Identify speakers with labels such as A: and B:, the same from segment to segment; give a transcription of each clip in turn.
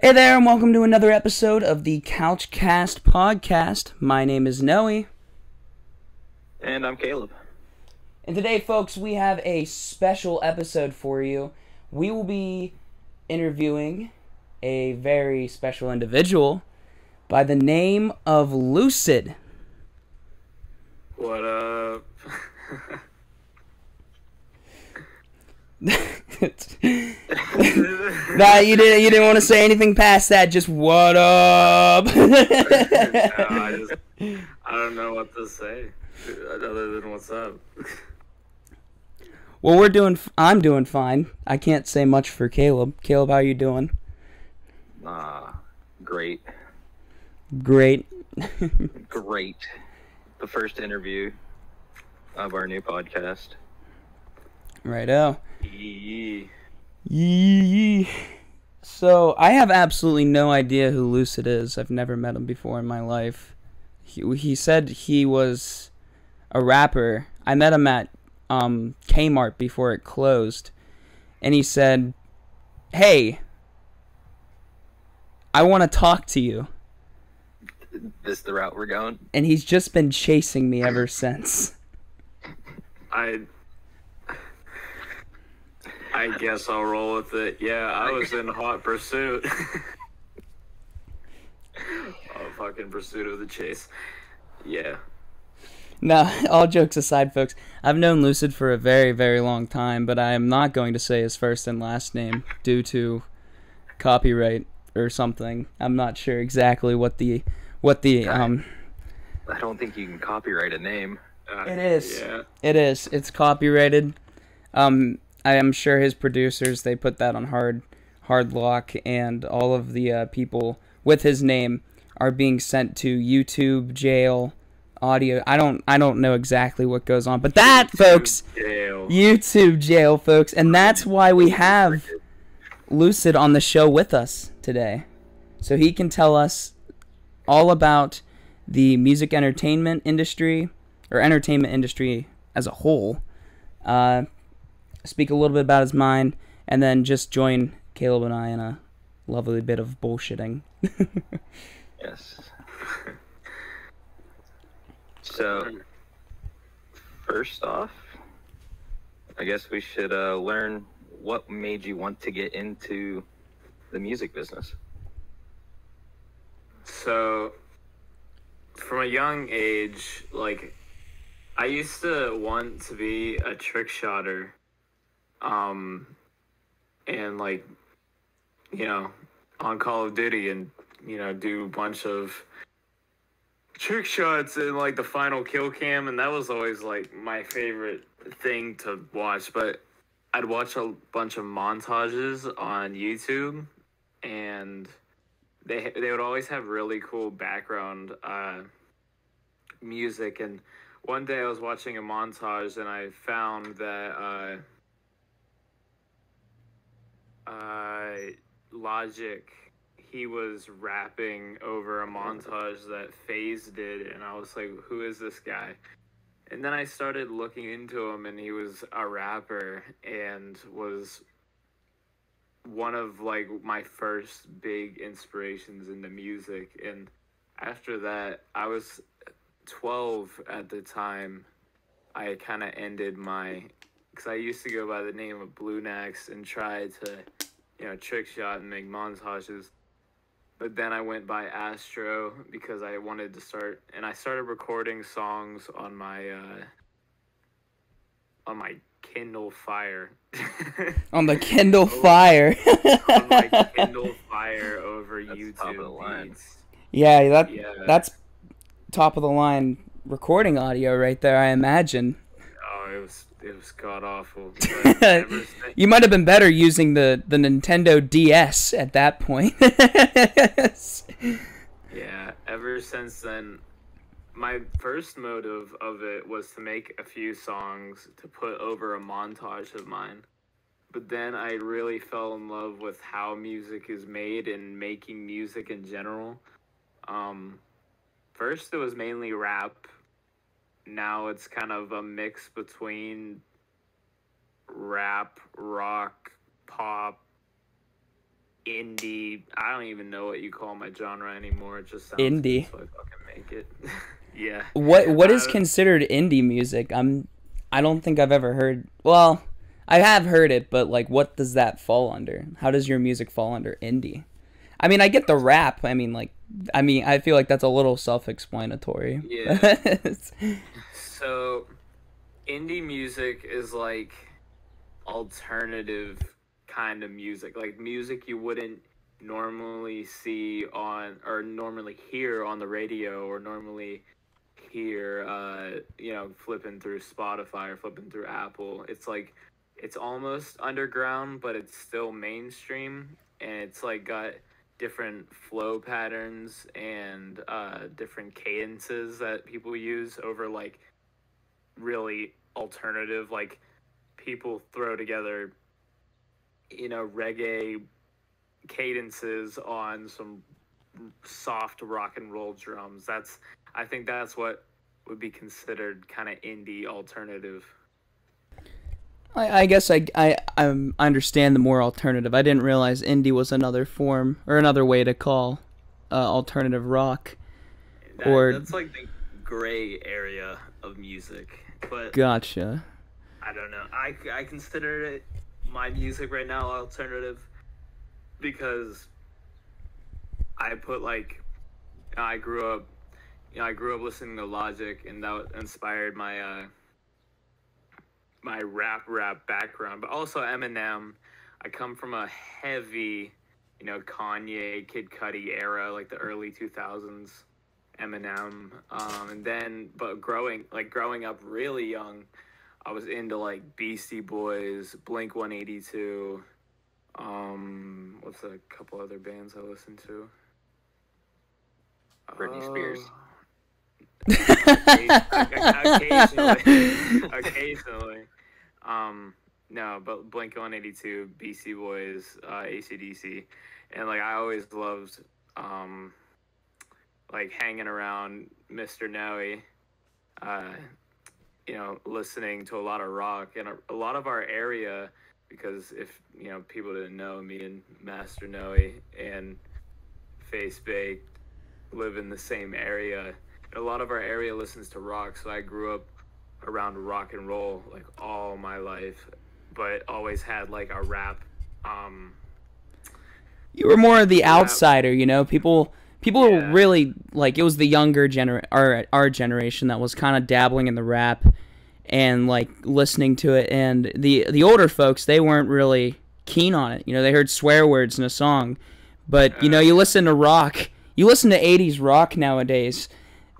A: Hey there, and welcome to another episode of the Couchcast podcast. My name is Noe,
B: And I'm Caleb.
A: and today, folks, we have a special episode for you. We will be interviewing a very special individual by the name of Lucid.
B: What up?
A: nah, you didn't. You didn't want to say anything past that. Just what up?
B: I just I don't know what to say other than what's up.
A: well, we're doing. I'm doing fine. I can't say much for Caleb. Caleb, how you doing?
B: Ah, great,
A: Great.
B: great. The first interview of our new podcast.
A: Righto.
B: Yee.
A: Yee. So I have absolutely no idea who Lucid is. I've never met him before in my life. He, he said he was a rapper. I met him at um, Kmart before it closed, and he said, "Hey, I want to talk to you."
B: This the route we're going.
A: And he's just been chasing me ever since.
C: I I guess I'll roll with it. Yeah, I was in hot pursuit. oh, fucking pursuit of the chase. Yeah.
A: Now, all jokes aside, folks, I've known Lucid for a very, very long time, but I am not going to say his first and last name due to copyright or something. I'm not sure exactly what the what the um
B: I don't think you can copyright a name.
C: Uh,
A: It is.
C: Yeah.
A: it is. It's copyrighted. Um I am sure his producers they put that on hard hard lock and all of the uh, people with his name are being sent to YouTube jail audio. I don't I don't know exactly what goes on, but that folks
C: Jail.
A: YouTube jail, folks, and that's why we have Lucid on the show with us today, so he can tell us all about the music entertainment industry or entertainment industry as a whole. Uh, speak a little bit about his mind, and then just join Caleb and I in a lovely bit of bullshitting.
B: Yes. so, first off, I guess we should uh, learn what made you want to get into the music business.
C: So, from a young age, like, I used to want to be a trick shotter. Um, and, like, you know, on Call of Duty and, you know, do a bunch of trick shots and, like, the final kill cam. And that was always, like, my favorite thing to watch. But I'd watch a bunch of montages on YouTube and they they would always have really cool background uh, music. And one day I was watching a montage and I found that uh, uh, Logic he was rapping over a montage that FaZe did, and I was like, "Who is this guy?" And then I started looking into him, and he was a rapper and was one of like my first big inspirations into music and after that i was 12 at the time i kind of ended my because i used to go by the name of blue Nax and try to you know trick shot and make montages but then i went by astro because i wanted to start and i started recording songs on my uh on my kindle fire
A: On the Kindle Fire.
C: on my Kindle Fire over
B: That's
C: YouTube.
B: top of the line.
A: Yeah, that
C: Yeah.
A: that's top of the line recording audio right there. I imagine.
C: Oh, it was it was god awful. But ever since-
A: You might have been better using the, the Nintendo DS at that point.
C: yeah, ever since then, my first motive of it was to make a few songs to put over a montage of mine. But then I really fell in love with how music is made and making music in general. Um, first, it was mainly rap. Now it's kind of a mix between rap, rock, pop, indie. I don't even know what you call my genre anymore. It just sounds
A: Indie.
C: Good, so I fucking make it. yeah.
A: What what is considered indie music? I'm I don't think I've ever heard. Well, I have heard it, but like what does that fall under? How does your music fall under indie? I mean, I get the rap. I mean, like I mean, I feel like that's a little self-explanatory.
C: Yeah. So, indie music is like alternative kind of music, like music you wouldn't normally see on or normally hear on the radio or normally hear, uh, you know, flipping through Spotify or flipping through Apple. It's like it's almost underground, but it's still mainstream, and it's like got different flow patterns and uh, different cadences that people use over like really alternative like people throw together you know reggae cadences on some soft rock and roll drums. That's i think that's what would be considered kind of indie alternative
A: I, I guess I I um, I understand the more alternative. I didn't realize indie was another form or another way to call uh, alternative rock.
C: That-
A: Or-
C: that's like the gray area of music but
A: Gotcha.
C: I don't know. I, I consider it my music right now alternative because I put like I grew up you know I grew up listening to Logic and that inspired my uh my rap rap background but also Eminem I come from a heavy you know Kanye Kid Cudi era like the early 2000s Eminem um and then but growing like growing up really young I was into like Beastie Boys, Blink 182. Um, what's a couple other bands I listened to?
B: Britney Spears.
C: Uh, occasionally, occasionally. Um, no, but Blink 182, Beastie Boys, uh, ACDC, and like I always loved, um, like hanging around Mr. Noe. Uh, you know, listening to a lot of rock and a, a lot of our area, because if you know people didn't know, me and Master Noe and Face Baked live in the same area. And a lot of our area listens to rock, so I grew up around rock and roll like all my life, but always had like a rap. Um,
A: You were more of the
C: Yeah.
A: outsider, you know. People people
C: Yeah.
A: really like it was the younger gener our our generation that was kind of dabbling in the rap and like listening to it and the the older folks they weren't really keen on it. You know, they heard swear words in a song. But, you know, you listen to rock, you listen to 80s rock nowadays.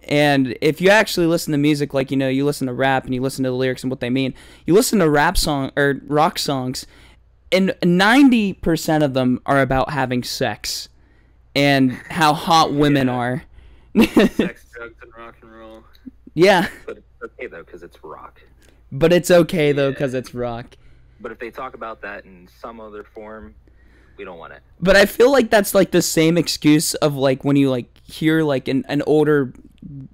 A: And if you actually listen to music like you know, you listen to rap and you listen to the lyrics and what they mean, you listen to rap song or rock songs and 90% of them are about having sex and how hot women
C: Yeah.
A: are.
C: sex, drugs, and rock and roll.
A: yeah,
B: But it's okay though, because it's rock.
A: but it's okay though cuz it's rock.
B: But if they talk about that in some other form, we don't want it.
A: But I feel like that's like the same excuse of like when you like hear like an, an older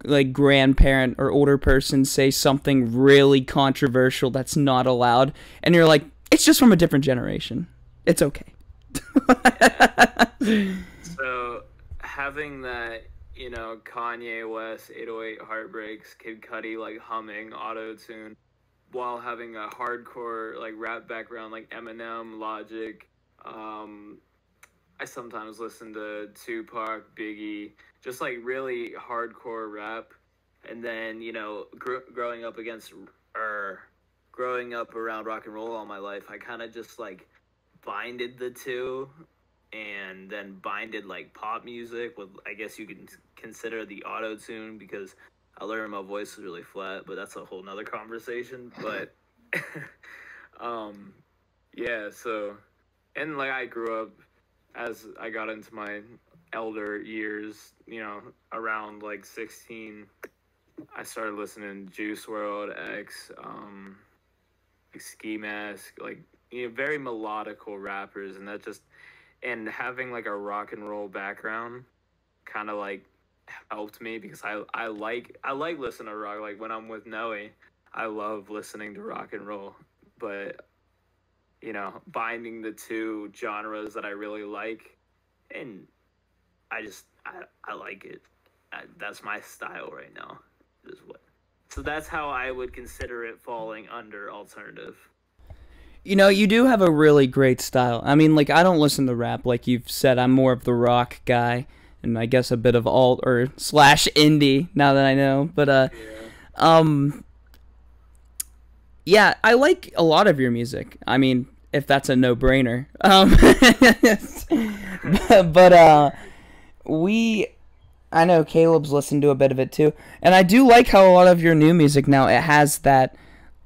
A: like grandparent or older person say something really controversial that's not allowed and you're like it's just from a different generation. It's okay.
C: So having that, you know, Kanye West, 808 Heartbreaks, Kid Cudi like humming auto tune, while having a hardcore like rap background like Eminem, Logic. Um, I sometimes listen to Tupac, Biggie, just like really hardcore rap, and then you know, gr- growing up against or growing up around rock and roll all my life, I kind of just like binded the two and then binded like pop music with I guess you can consider the auto tune because I learned my voice was really flat, but that's a whole nother conversation. But um yeah, so and like I grew up as I got into my elder years, you know, around like sixteen, I started listening to Juice WRLD X, um like Ski Mask, like you know, very melodical rappers and that just and having like a rock and roll background kind of like helped me because I I like I like listening to rock. Like when I'm with Noe I love listening to rock and roll but you know, binding the two genres that I really like, and I just I, I like it. I, that's my style right now. Is what. So that's how I would consider it falling under alternative.
A: You know, you do have a really great style. I mean, like I don't listen to rap, like you've said. I'm more of the rock guy, and I guess a bit of alt or slash indie. Now that I know, but uh,
C: Yeah.
A: um, yeah, I like a lot of your music. I mean, if that's a no-brainer. Um, but uh, we, I know Caleb's listened to a bit of it too, and I do like how a lot of your new music now it has that,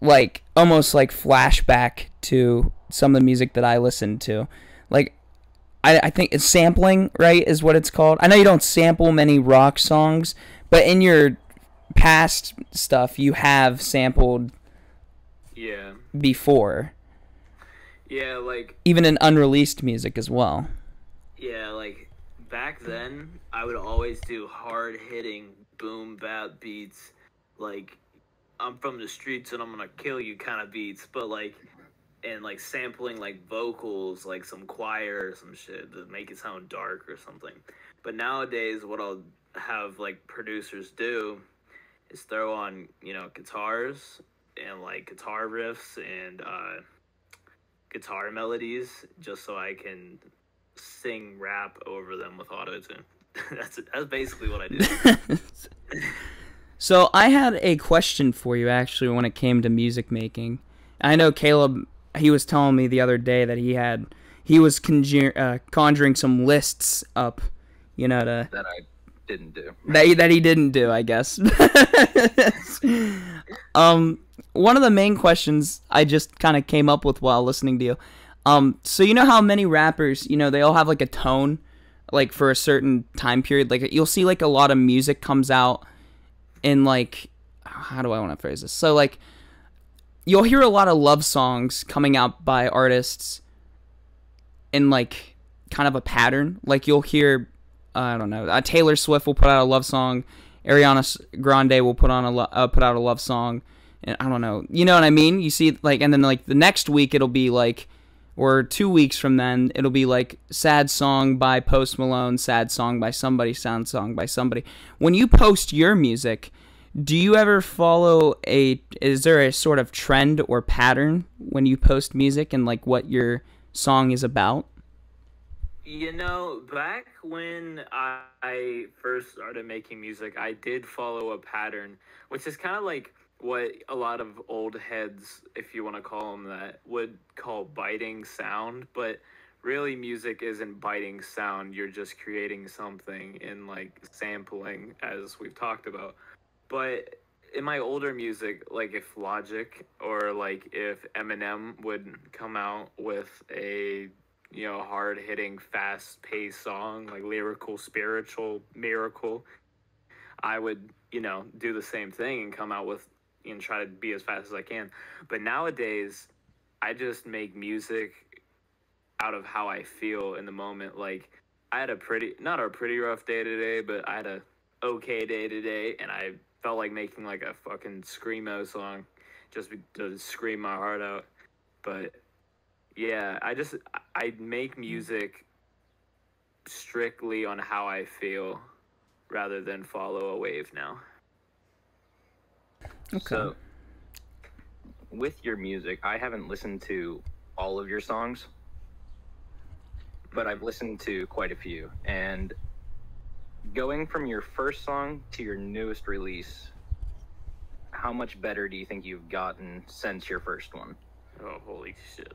A: like almost like flashback to some of the music that I listened to, like. I, I think it's sampling, right, is what it's called. I know you don't sample many rock songs, but in your past stuff, you have sampled
C: Yeah.
A: before,
C: Yeah, like
A: even in unreleased music as well.
C: Yeah, like back then, I would always do hard hitting boom bap beats, like I'm from the streets and I'm gonna kill you kind of beats, but like and like sampling like vocals, like some choir or some shit to make it sound dark or something. But nowadays, what I'll have like producers do is throw on you know guitars and like guitar riffs and uh, guitar melodies just so I can sing rap over them with auto tune. that's that's basically what I do.
A: So I had a question for you actually when it came to music making. I know Caleb. He was telling me the other day that he had he was conjure, uh, conjuring some lists up, you know, to
B: that I didn't do.
A: that he, that he didn't do, I guess. um, one of the main questions I just kind of came up with while listening to you. Um, so you know how many rappers, you know, they all have like a tone, like for a certain time period. Like you'll see like a lot of music comes out in like, how do I want to phrase this? So like, you'll hear a lot of love songs coming out by artists in like kind of a pattern. Like you'll hear I don't know. Uh, Taylor Swift will put out a love song. Ariana Grande will put on a uh, put out a love song. And I don't know. You know what I mean? You see, like, and then like the next week it'll be like, or two weeks from then it'll be like sad song by Post Malone, sad song by somebody, sound song by somebody. When you post your music, do you ever follow a? Is there a sort of trend or pattern when you post music and like what your song is about?
C: You know, back when I, I first started making music, I did follow a pattern, which is kind of like what a lot of old heads, if you want to call them that, would call biting sound. But really, music isn't biting sound. You're just creating something in like sampling, as we've talked about. But in my older music, like if Logic or like if Eminem would come out with a you know, hard hitting, fast paced song, like lyrical, spiritual, miracle, I would, you know, do the same thing and come out with and try to be as fast as I can. But nowadays, I just make music out of how I feel in the moment. Like, I had a pretty, not a pretty rough day today, but I had a okay day today, and I felt like making like a fucking screamo song just to scream my heart out. But yeah, I just I make music strictly on how I feel rather than follow a wave now.
A: Okay.
B: So, with your music, I haven't listened to all of your songs, but I've listened to quite a few. And going from your first song to your newest release, how much better do you think you've gotten since your first one?
C: Oh holy shit.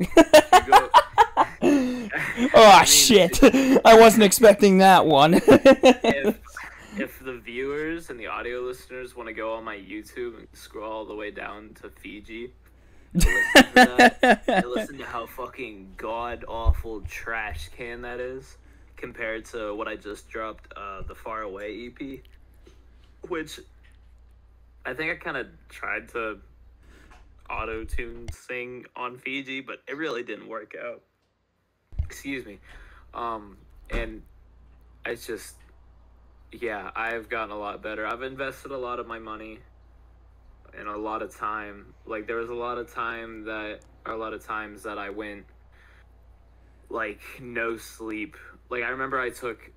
C: Go-
A: oh shit! I wasn't expecting that one.
C: if if the viewers and the audio listeners want to go on my YouTube and scroll all the way down to Fiji, listen to that, listen to how fucking god awful trash can that is compared to what I just dropped, uh, the Far Away EP, which I think I kind of tried to auto tune sing on Fiji, but it really didn't work out. Excuse me. Um, and it's just, yeah, I've gotten a lot better. I've invested a lot of my money and a lot of time. Like there was a lot of time that, or a lot of times that I went like no sleep. Like I remember I took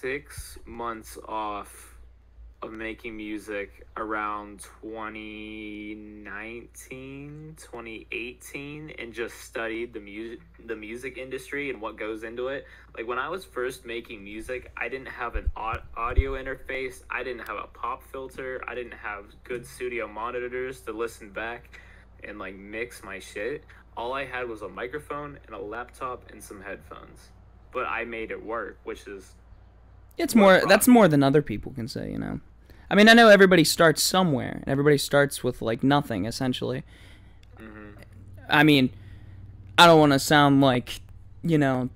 C: six months off of making music around 2019 2018 and just studied the music the music industry and what goes into it. Like when i was first making music i didn't have an audio interface i didn't have a pop filter i didn't have good studio monitors to listen back and like mix my shit. All i had was a microphone and a laptop and some headphones. But i made it work which is
A: it's more that's more than other people can say you know I mean, I know everybody starts somewhere, and everybody starts with like nothing essentially. Mm-hmm. I mean, I don't want to sound like you know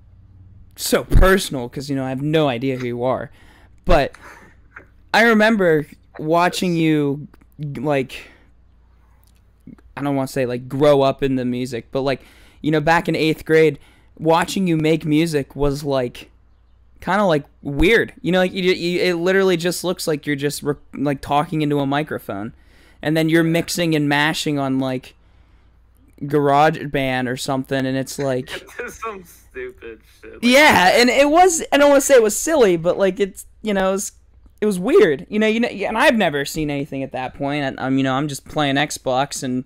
A: so personal because you know I have no idea who you are, but I remember watching you like I don't want to say like grow up in the music, but like you know back in eighth grade, watching you make music was like kind of like weird. You know, like you, you, it literally just looks like you're just re- like talking into a microphone, and then you're mixing and mashing on like GarageBand or something, and it's like
C: some stupid shit. Like
A: yeah, and it was. I don't want to say it was silly, but like it's you know it was, it was weird. You know, you know, and I've never seen anything at that point. I'm you know I'm just playing Xbox and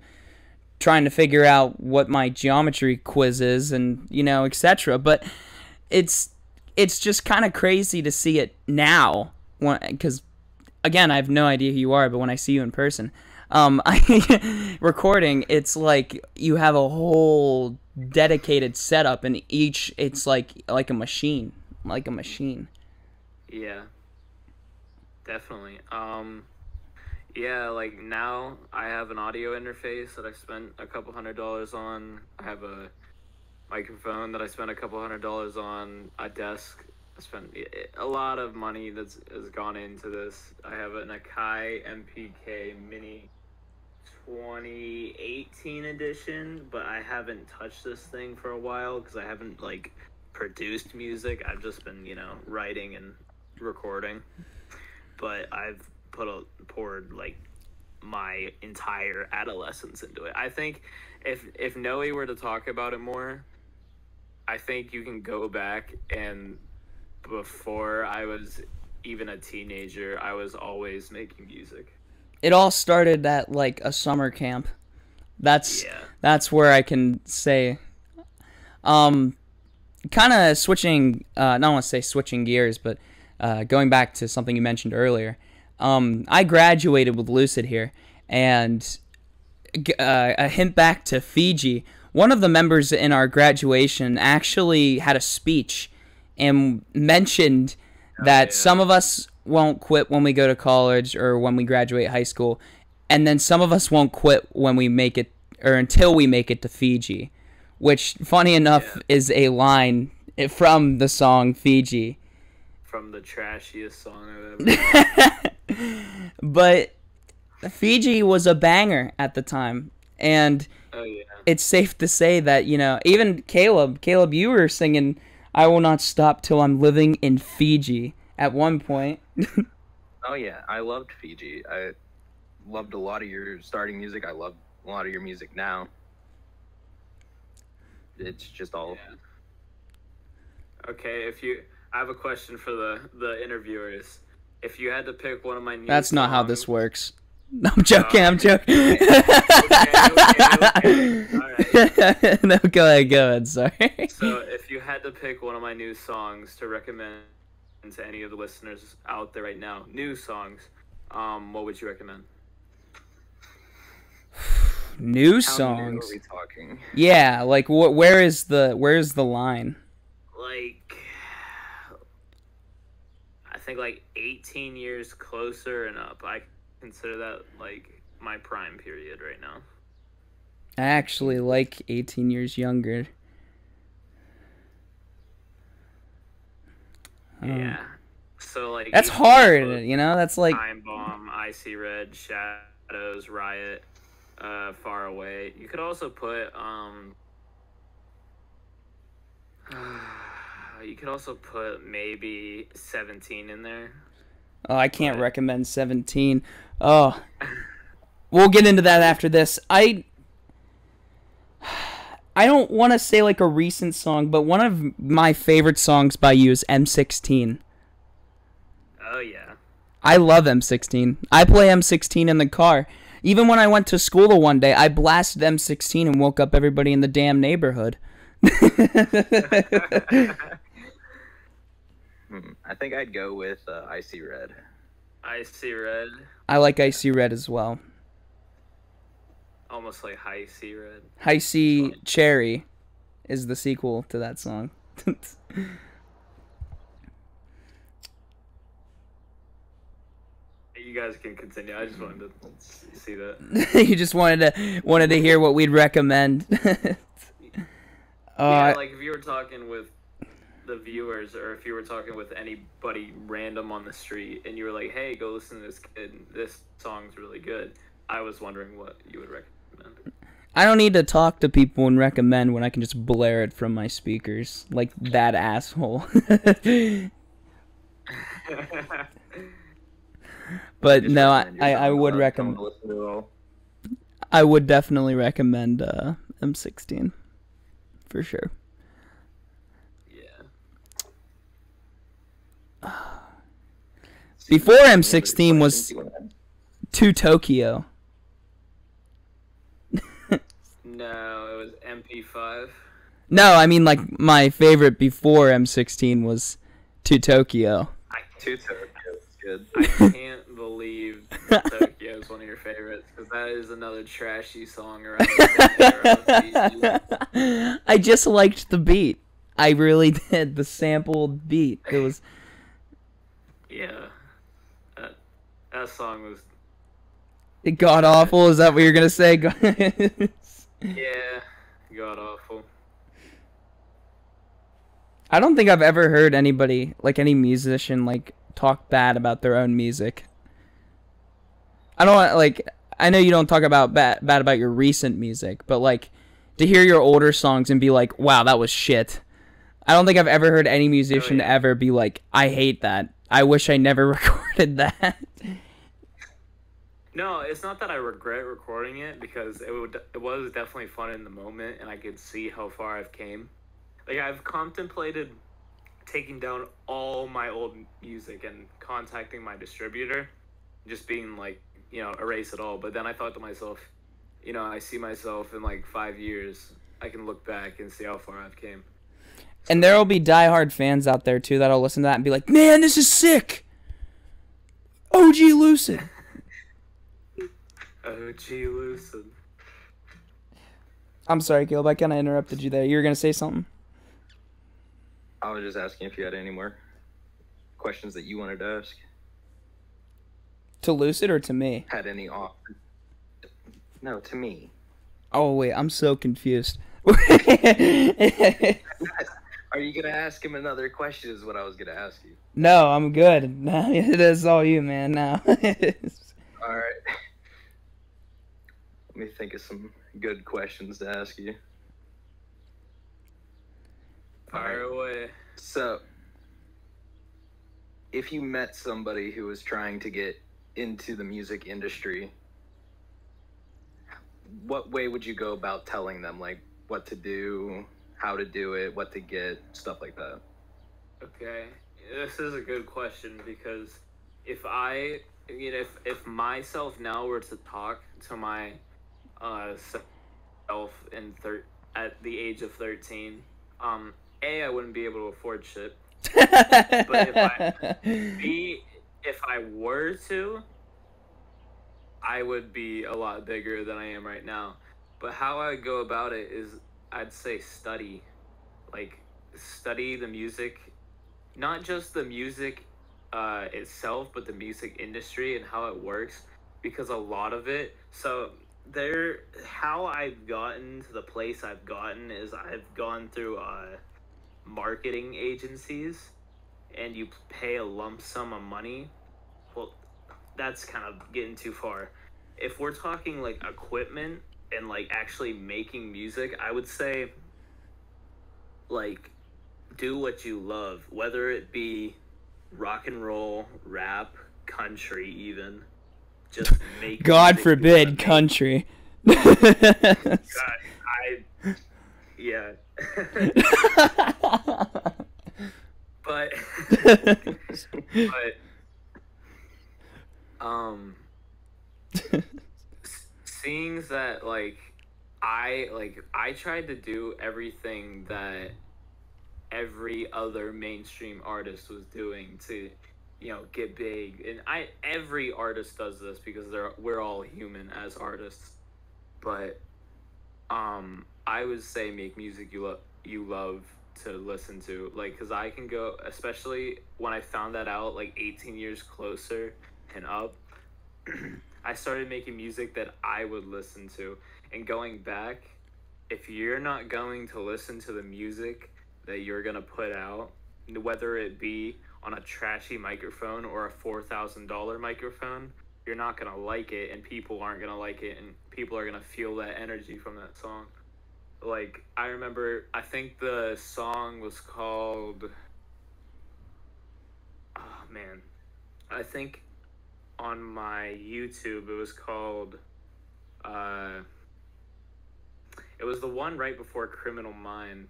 A: trying to figure out what my geometry quiz is and you know etc. But it's it's just kind of crazy to see it now because again i have no idea who you are but when i see you in person um, I, recording it's like you have a whole dedicated setup and each it's like like a machine like a machine.
C: Yeah. Definitely. Um yeah like now i have an audio interface that i spent a couple hundred dollars on. I have a microphone that I spent a couple hundred dollars on, a desk. I spent a lot of money that's has gone into this. I have an Akai MPK Mini 2018 edition, but I haven't touched this thing for a while because I haven't like produced music. I've just been you know writing and recording, but I've put a poured like my entire adolescence into it. I think if if Noe were to talk about it more, I think you can go back and before I was even a teenager, I was always making music.
A: It all started at like a summer camp. That's
C: yeah.
A: that's where I can say um kind of switching uh not want to say switching gears, but uh, going back to something you mentioned earlier. Um, I graduated with Lucid here, and uh, a hint back to Fiji one of the members in our graduation actually had a speech and mentioned oh, that yeah. some of us won't quit when we go to college or when we graduate high school, and then some of us won't quit when we make it or until we make it to Fiji, which, funny enough, yeah. is a line from the song Fiji.
C: From the trashiest song I've
A: ever. but Fiji was a banger at the time, and
C: oh, yeah
A: it's safe to say that you know even Caleb, Caleb, you were singing "I will not stop till I'm living in Fiji" at one point.
B: oh yeah, I loved Fiji. I loved a lot of your starting music. I love a lot of your music now. It's just all. Yeah.
C: Okay, if you, I have a question for the the interviewers. If you had to pick one of my new
A: That's
C: songs,
A: not how this works. I'm joking. I'm joking. okay, okay, no, go ahead. Go ahead. Sorry.
C: So, if you had to pick one of my new songs to recommend to any of the listeners out there right now, new songs, um, what would you recommend?
A: new
B: How
A: songs.
B: New are we talking?
A: Yeah, like what? Where is the Where's the line?
C: Like, I think like 18 years closer and up. I consider that like my prime period right now.
A: I actually like 18 years younger.
C: Yeah. So like
A: That's hard, you know? That's like
C: Time Bomb, Icy Red, Shadows, Riot, uh Far Away. You could also put um you could also put maybe 17 in there.
A: Oh, I can't recommend 17. Oh. we'll get into that after this. I I don't want to say like a recent song, but one of my favorite songs by you is M16.
C: Oh yeah.
A: I love M16. I play M16 in the car. Even when I went to school the one day, I blasted M16 and woke up everybody in the damn neighborhood.
B: Hmm, I think I'd go with uh, Icy Red.
C: Icy red,
A: I like Icy Red as well.
C: almost like high C red.
A: High Icy Cherry is the sequel to that song.
C: You guys can continue. I just wanted to see that.
A: you just wanted to wanted to hear what we'd recommend.
C: yeah,
A: uh,
C: like if you were talking with the viewers, or if you were talking with anybody random on the street, and you were like, "Hey, go listen to this kid. This song's really good." I was wondering what you would recommend.
A: I don't need to talk to people and recommend when I can just blare it from my speakers like that asshole. but no, I, I, I would recommend.
B: someone to listen to all.
A: I would definitely recommend uh, M16 for sure.
C: yeah.
A: Before M16 was-
B: wanna
A: Tokyo.
C: No, it was MP5.
A: No, I mean like my favorite before M16 was To Tokyo.
C: I
B: Two Tokyo is good.
C: I can't believe Tokyo is one of your favorites because that is another trashy song around the same era.
A: I just liked the beat. I really did. The sampled beat. It was
C: Yeah, that song was
A: it got awful. Is that what you're gonna say?
C: yeah god awful.
A: I don't think I've ever heard anybody like any musician like talk bad about their own music. I don't like I know you don't talk about bad bad about your recent music, but like to hear your older songs and be like, "Wow, that was shit." I don't think I've ever heard any oh, musician
C: yeah.
A: ever be like, "I hate that. I wish I never recorded that."
C: No, it's not that I regret recording it because it would it was definitely fun in the moment and I could see how far I've came. Like I've contemplated taking down all my old music and contacting my distributor, just being like, you know, erase it all. But then I thought to myself, you know, I see myself in like five years, I can look back and see how far I've came.
A: and there will be diehard fans out there too that'll listen to that and be like, "Man, this is sick." OG Lucid.
C: Oh, gee, Lucid.
A: I'm sorry, Caleb. I kind of interrupted you there. You were gonna say something.
B: I was just asking if you had any more questions that you wanted to ask.
A: To Lucid or to me?
B: Had any off? No, to me.
A: Oh wait, I'm so confused.
B: Are you gonna ask him another question? Is what I was gonna ask you.
A: no, I'm good. No, it is all you, man. Now.
B: All right. Let me think of some good questions to ask you.
C: Fire away.
B: So, if you met somebody who was trying to get into the music industry, what way would you go about telling them, like, what to do, how to do it, what to get, stuff like that?
C: Okay, this is a good question because if I, you know, if if myself now were to talk to my uh self in thir- at the age of thirteen, um, a I wouldn't be able to afford shit. But if I- B if I were to, I would be a lot bigger than I am right now. But how I would go about it is, I'd say study, like study the music not just the music uh, itself, but the music industry and how it works. Because a lot of it, so there, how I've gotten to the place I've gotten is I've gone through uh, marketing agencies, and you pay a lump sum of money. Well, that's kind of getting too far. If we're talking like equipment and like actually making music, I would say like do what you love, whether it be rock and roll, rap, country, even. Just make.
A: God forbid, country.
C: God, I, yeah. but, but, um, seeing that like I like I tried to do everything that every other mainstream artist was doing to you know get big. And I every artist does this because they're we're all human as artists. But um I would say make music you love you love to listen to. Like cuz I can go especially when I found that out like 18 years closer and up I started making music that I would listen to. And going back if you're not going to listen to the music that you're to put out whether it be on a trashy microphone or a $4,000 microphone you're not going to like it and people aren't going to like it and people are going to feel that energy from that song like I remember I think the song was called oh man I think on my YouTube it was called uh it was the one right before Criminal Mind.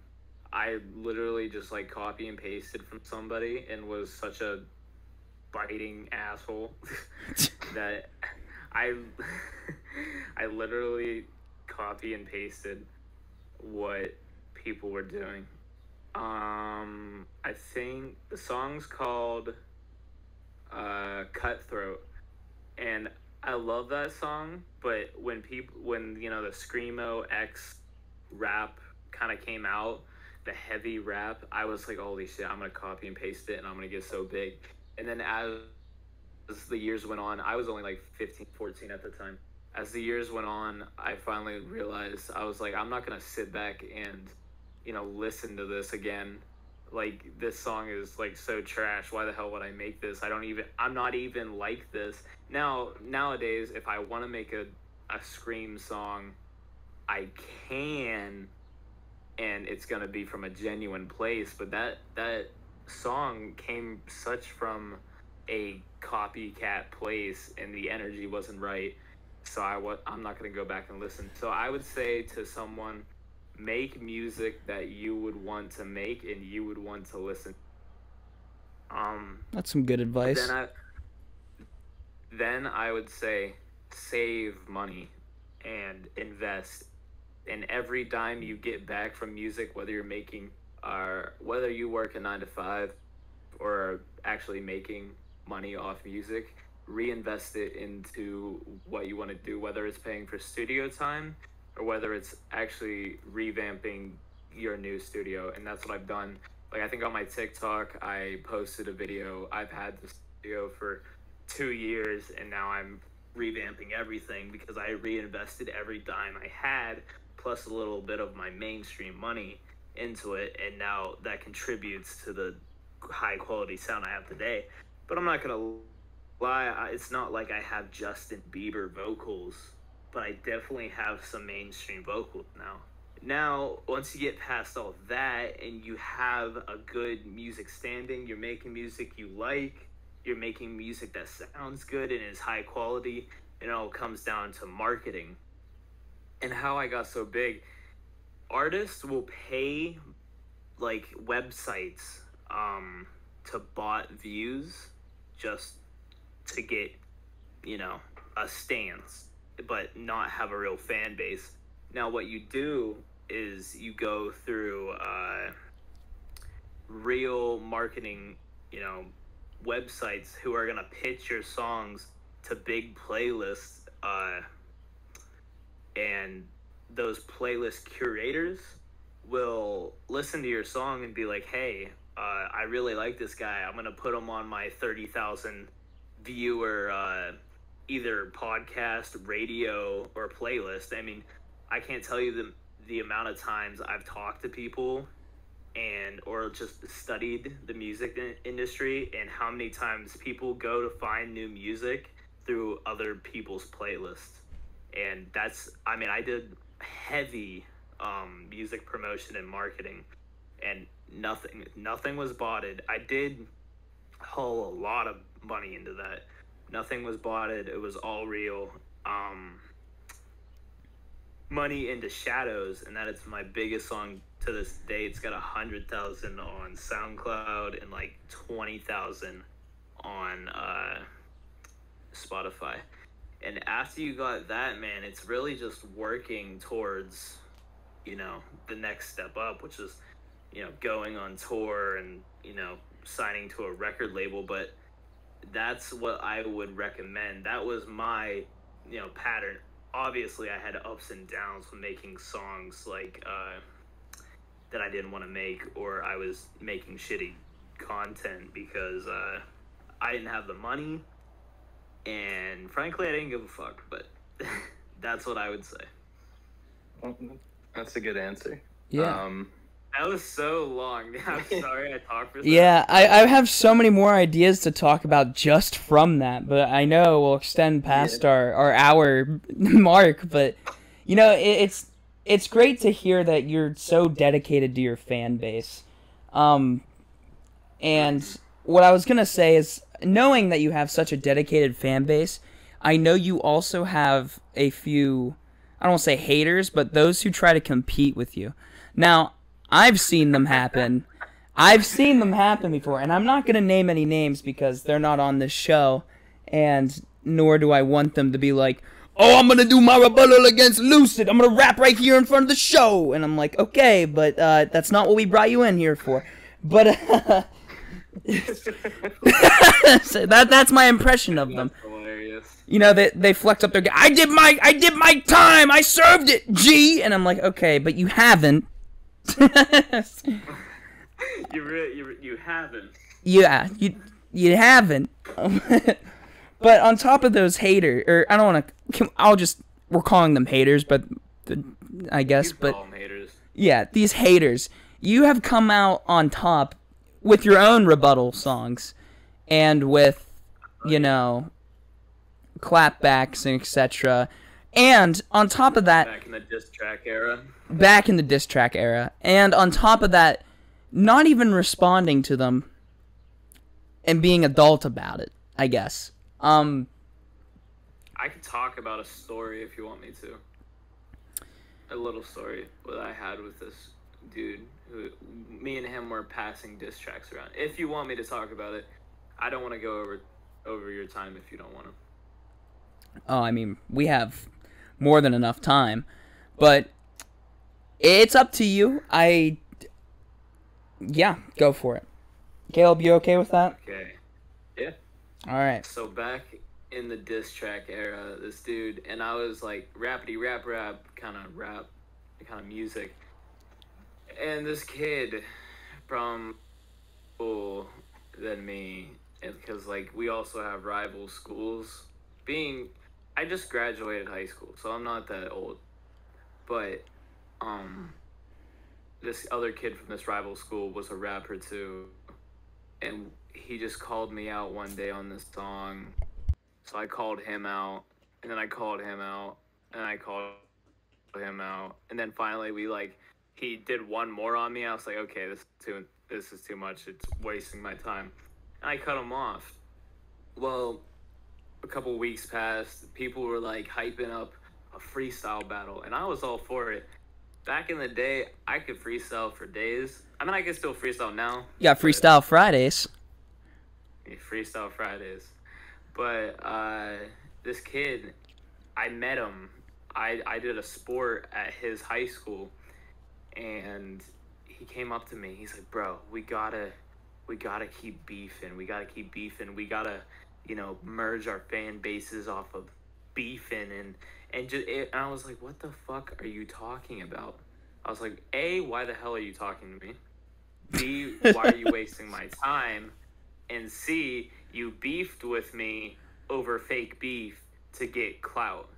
C: I literally just like copy and pasted from somebody and was such a biting asshole that I I literally copy and pasted what people were doing. Um I think the song's called uh Cutthroat and I love that song, but when people when you know the screamo X rap kind of came out, the heavy rap, I was like, holy shit, I'm gonna copy and paste it, and I'm gonna get so big. And then as, as the years went on, I was only like 15, 14 at the time. As the years went on, I finally realized I was like, I'm not gonna sit back and you know listen to this again. Like this song is like so trash. Why the hell would i make this? I don't even i'm not even like this. Now nowadays if i want to make a, a scream song i can and it's going to be from a genuine place but that that song came such from a copycat place and the energy wasn't right. So i wa- i'm not going to go back and listen. So i would say to someone make music that you would want to make and you would want to listen. Um
A: That's some good advice.
C: then I then I would say save money and invest in every dime you get back from music, whether you're making or whether you work a nine to five or actually making money off music, reinvest it into what you want to do, whether it's paying for studio time or whether it's actually revamping your new studio. And that's what I've done. Like I think on my TikTok, I posted a video. I've had this studio for two years, and now I'm revamping everything because I reinvested every dime I had, plus a little bit of my mainstream money into it, and now that contributes to the high quality sound I have today. But I'm not gonna lie, it's not like I have Justin Bieber vocals, but I definitely have some mainstream vocals now. Now, once you get past all that and you have a good music standing, you're making music you like, you're making music that sounds good and is high quality, it all comes down to marketing. And how I got so big, artists will pay like websites um, to bot views just to get, you know, a stance, but not have a real fan base. Now, what you do is you go through uh, real marketing, you know, websites who are gonna pitch your songs to big playlists, uh, and those playlist curators will listen to your song and be like, "Hey, uh, I really like this guy. I'm gonna put him on my thirty thousand viewer uh, either podcast, radio, or playlist." I mean, I can't tell you the the amount of times I've talked to people and or just studied the music industry and how many times people go to find new music through other people's playlists and that's i mean i did heavy um, music promotion and marketing and nothing nothing was botted i did haul a lot of money into that Nothing was. It. It was all real. Um, money into shadows, and that is my biggest song to this day. It's got a hundred thousand on SoundCloud and like twenty thousand on uh, Spotify. And after you got that, man, it's really just working towards, you know, the next step up, which is, you know, going on tour and you know signing to a record label. But that's what I would recommend. That was my, you know, pattern. Obviously, I had ups and downs when making songs like uh, that I didn't want to make, or I was making shitty content because uh, I didn't have the money, and frankly, I didn't give a fuck. But that's what I would say.
B: That's a good answer.
A: Yeah.
B: Um,
C: That was so long. I'm sorry I talked for so
A: Yeah, I, I have so many more ideas to talk about just from that, but I know we'll extend past our, our hour mark. But you know, it, it's it's great to hear that you're so dedicated to your fan base. Um, and what I was gonna say is, knowing that you have such a dedicated fan base, I know you also have a few. I don't say haters, but those who try to compete with you. Now, I've seen them happen. I've seen them happen before, and I'm not going to name any names because they're not on this show, and nor do I want them to be like, oh, I'm going to do my rebuttal against Lucid. I'm going to rap right here in front of the show. And I'm like, okay, but uh, that's not what we brought you in here for. But uh, so that that's my impression of them.
C: Hilarious.
A: You know, they they flex up their. I did my I did my time. I served it. G. And I'm like, okay, but you haven't.
C: You re- you you haven't.
A: yeah, you you haven't. but on top of those haters, or I don't want to. I'll just we're calling them haters, but the, I guess,
C: You
A: but
C: call 'em haters.
A: yeah, these haters. You have come out on top with your own rebuttal songs, and with you know clapbacks and etc. And on top of that,
C: back in the diss track era.
A: back in the diss track era, and on top of that, not even responding to them and being adult about it. I guess. Um,
C: I could talk about a story if you want me to. A little story that I had with this dude who me and him were passing diss tracks around. If you want me to talk about it, I don't want to go over over your time if you don't want to.
A: oh, I mean, we have more than enough time, but it's up to you. I, yeah, go for it. Caleb, you okay with that?
C: Okay. Yeah.
A: All right.
C: So back in the diss track era, this dude and I was like rapidy rap rap kind of rap kind of music, and this kid from school than me, because like we also have rival schools. Being, I just graduated high school, so I'm not that old, but um, this other kid from this rival school was a rapper too, and he just called me out one day on this song. So I called him out, and then I called him out, and I called him out, and then finally we like he did one more on me. I was like, okay, this is too this is too much. It's wasting my time, and I cut him off. Well, a couple weeks passed. People were like hyping up a freestyle battle, and I was all for it. Back in the day, I could freestyle for days. I mean, I can still freestyle now.
A: You got Freestyle Fridays.
C: Yeah, Freestyle Fridays. But uh, this kid, I met him. I, I did a sport at his high school, and he came up to me. He's like, "Bro, we gotta, we gotta keep beefing. We gotta keep beefing. We gotta, you know, merge our fan bases off of beefing." And and just and I was like, "What the fuck are you talking about?" I was like, "A, why the hell are you talking to me? B, why are you wasting my time?" and C, you beefed with me over fake beef to get clout.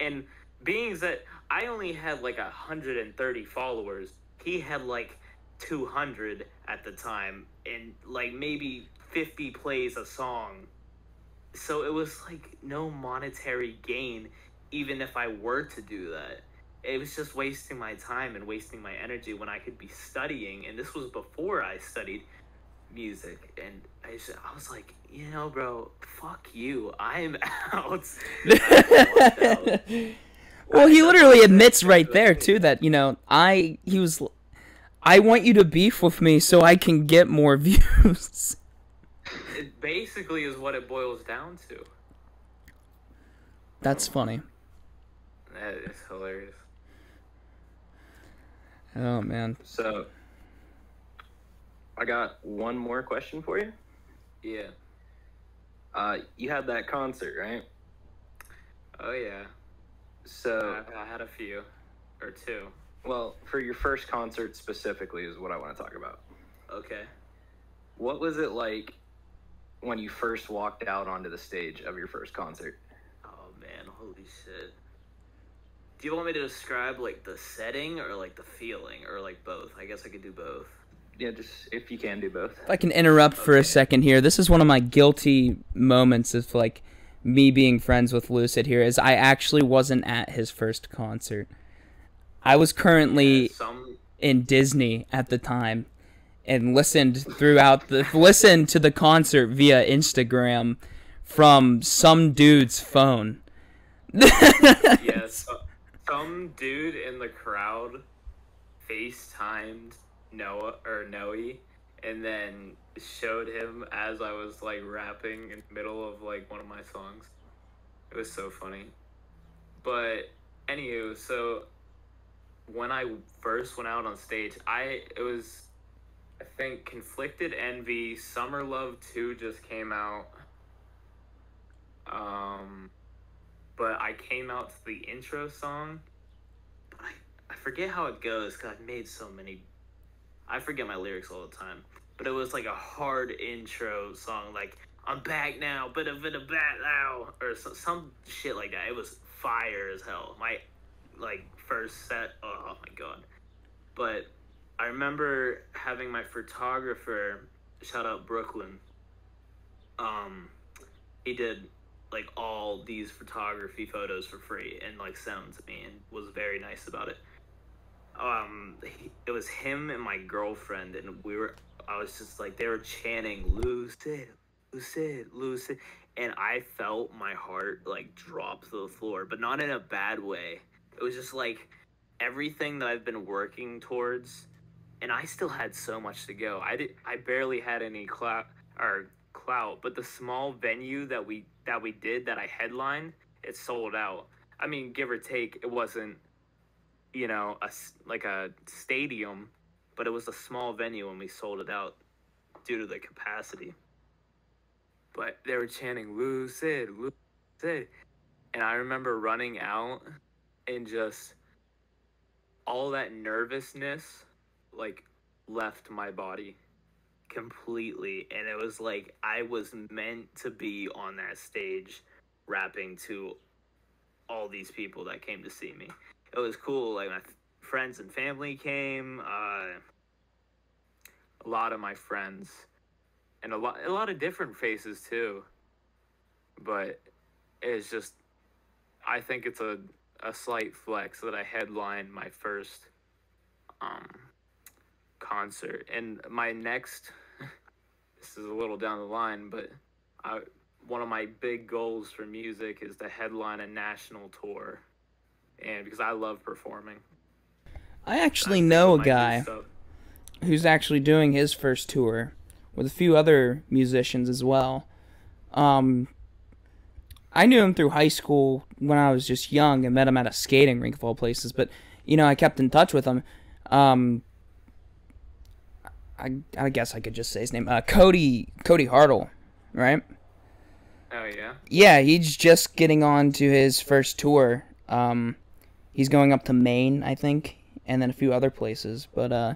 C: And being that I only had like 130 followers, he had like 200 at the time, and like maybe 50 plays a song. So it was like no monetary gain, even if I were to do that. It was just wasting my time and wasting my energy when I could be studying, and this was before I studied music and I, just, I was like you know, bro, fuck you. I'm out. I walked out.
A: Well, he literally admits right there too that you know I he was I want you to beef with me so I can get more views.
C: It basically is what it boils down to.
A: That's funny.
C: That is hilarious.
A: Oh man.
B: So, I got one more question for you.
C: Yeah.
B: Uh, you had that concert, right?
C: Oh yeah.
B: So,
C: I, I had a few, or two.
B: well, for your first concert specifically is what I want to talk about.
C: Okay.
B: What was it like when you first walked out onto the stage of your first concert?
C: Oh man, holy shit. Do you want me to describe like the setting or like the feeling or like both? I guess I could do both.
B: Yeah, just if you can do both.
A: If I can interrupt for a second here, this is one of my guilty moments of like me being friends with Lucid here is I actually wasn't at his first concert. I was currently
C: some
A: in Disney at the time and listened throughout the listened to the concert via Instagram from some dude's phone.
C: yeah, so, some dude in the crowd FaceTimed Noah or Noe and then showed him as I was like rapping in the middle of like one of my songs. It was so funny. But anywho, so when I first went out on stage, I it was I think Conflicted Envy, Summer Love 2 just came out. Um but I came out to the intro song. But I, I forget how it goes because I've made so many. I forget my lyrics all the time. But it was like a hard intro song, like "I'm back now, but I'm gonna back now," or some, some shit like that. It was fire as hell. My like first set. Oh my god! But I remember having my photographer, shout out Brooklyn. Um, he did like all these photography photos for free and like sent them to me and was very nice about it. Um, he, it was him and my girlfriend and we were. I was just like they were chanting "Lucid, Lucid, Lucid," and I felt my heart like drop to the floor, but not in a bad way. It was just like everything that I've been working towards, and I still had so much to go. I did. I barely had any clout or clout, but the small venue that we that we did that I headlined, it sold out. I mean, give or take, it wasn't, you know, a like a stadium, but it was a small venue and we sold it out due to the capacity. But they were chanting "Lucid, Lucid," and I remember running out and just all that nervousness like left my body completely and it was like I was meant to be on that stage rapping to all these people that came to see me. It was cool like my friends and family came uh a lot of my friends and a lot a lot of different faces too. But it's just I think it's a a slight flex that I headlined my first um concert. And my next this is a little down the line but I one of my big goals for music is to headline a national tour. And because I love performing
A: I actually know a guy who's actually doing his first tour with a few other musicians as well. Um, I knew him through high school when I was just young and met him at a skating rink of all places. But you know, I kept in touch with him. Um, I I guess I could just say his name. Uh, Cody Cody Hartle, right?
C: oh yeah
A: Yeah, he's just getting on to his first tour. Um, he's going up to Maine, I think, and then a few other places. But uh,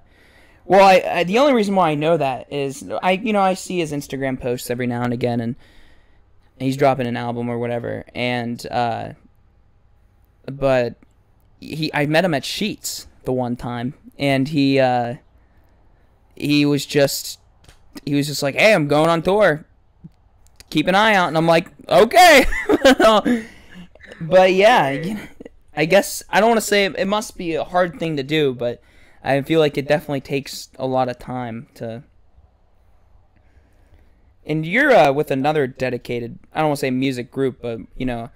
A: well, I, I the only reason why I know that is I you know I see his Instagram posts every now and again, and he's dropping an album or whatever. And uh, but he I met him at Sheetz the one time, and he uh, he was just he was just like, hey, I'm going on tour keep an eye out and i'm like okay but yeah you know, i guess i don't want to say it, it must be a hard thing to do but i feel like it definitely takes a lot of time to and you're uh, with another dedicated. I don't want to say music group, but you know,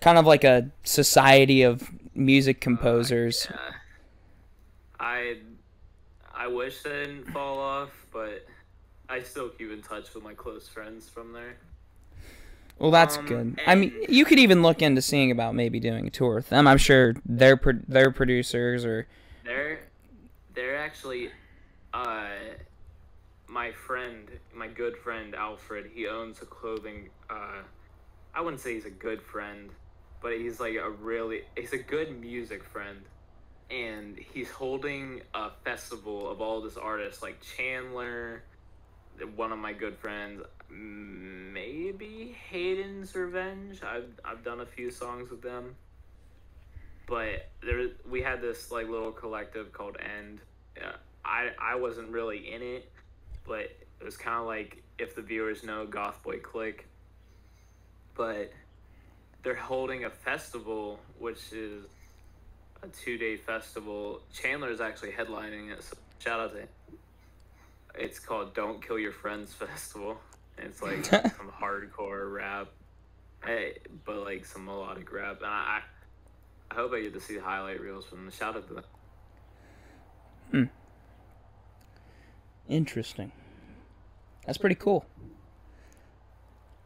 A: kind of like a society of music composers.
C: Uh, yeah. I I wish they didn't fall off, but I still keep in touch with my close friends from there.
A: Well, that's
C: Um,
A: good. I mean, you could even look into seeing about maybe doing a tour with them. I'm sure they're pro- they're producers or
C: They're they're actually uh my friend, my good friend Alfred, he owns a clothing uh I wouldn't say he's a good friend, but he's like a really he's a good music friend. And he's holding a festival of all this artists like Chandler, one of my good friends, maybe Hayden's Revenge. I've I've done a few songs with them but there we had this like little collective called End. I I wasn't really in it, but it was kind of like if the viewers know GothBoiClique. But they're holding a festival, which is a two day festival. Chandler is actually headlining it. So shout out to him. It's called Don't Kill Your Friends Festival. And it's like some hardcore rap, hey, but like some melodic rap. And I, I hope I get to see the highlight reels from the shout out to them.
A: Interesting. That's pretty cool.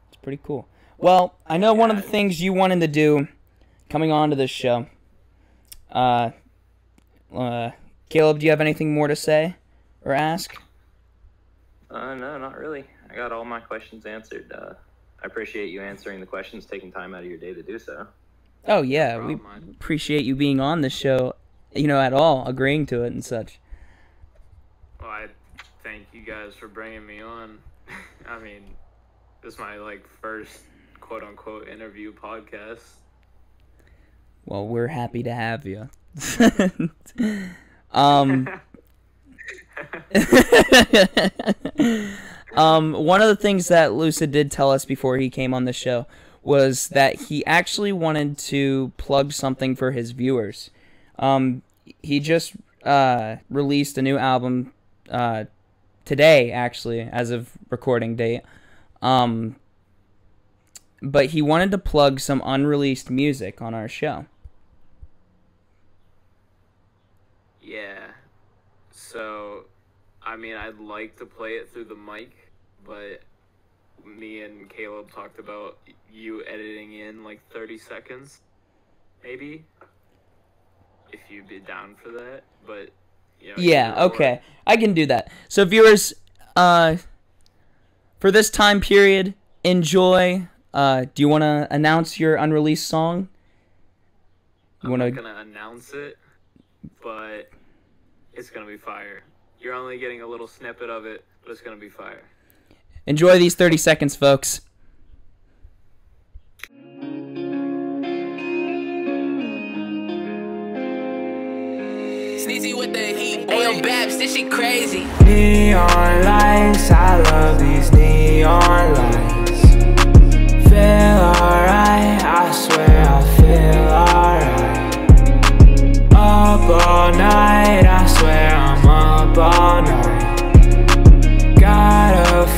A: It's pretty cool. Well, I know one of the things you wanted to do coming on to this show. Uh, uh, Caleb, do you have anything more to say or ask?
B: Uh, no, not really. I got all my questions answered. Uh, I appreciate you answering the questions, taking time out of your day to do so.
A: Oh yeah, we
C: Problem, I-
A: appreciate you being on the show. You know, at all, agreeing to it and such.
C: Well, I thank you guys for bringing me on. I mean, this is my like first quote unquote interview podcast.
A: Well, we're happy to have you. um, um, one of the things that Lucid did tell us before he came on the show was that he actually wanted to plug something for his viewers. Um, he just uh, released a new album uh, today, actually, as of recording date. Um, but he wanted to plug some unreleased music on our show.
C: Yeah. So, I mean, I'd like to play it through the mic, but me and Caleb talked about you editing in like 30 seconds, maybe. If you'd be down for that, but you know,
A: Yeah, okay. I can do that. So viewers, uh for this time period, enjoy. Uh do you want to announce your unreleased song? You
C: I'm
A: want
C: not gonna announce it, but it's gonna be fire. You're only getting a little snippet of it, but it's gonna be fire.
A: Enjoy these 30 seconds, folks.
D: Sneezy with the heat. Ayo, Babs, this shit crazy.
E: Neon lights, I love these neon lights. Feel alright, I swear I feel alright. Up all night,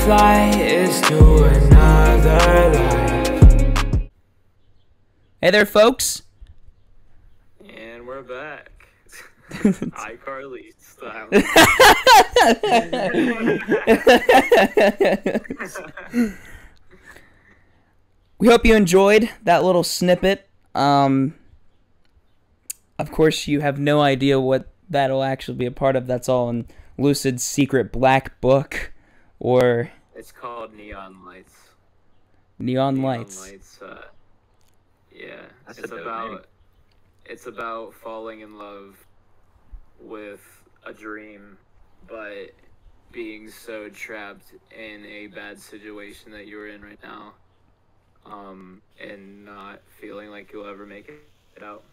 E: Flight, it's to another life.
A: Hey there, folks.
C: And we're back. iCarly style.
A: we hope you enjoyed that little snippet. Um, of course, you have no idea what that'll actually be a part of. That's all in Lucid's secret black book or
C: it's called Neon Lights.
A: Neon
C: Neon
A: Lights.
C: Lights. Uh, yeah,
B: That's
C: it's
B: dope
C: about
B: name.
C: it's about falling in love with a dream, but being so trapped in a bad situation that you're in right now, um, and not feeling like you'll ever make it out.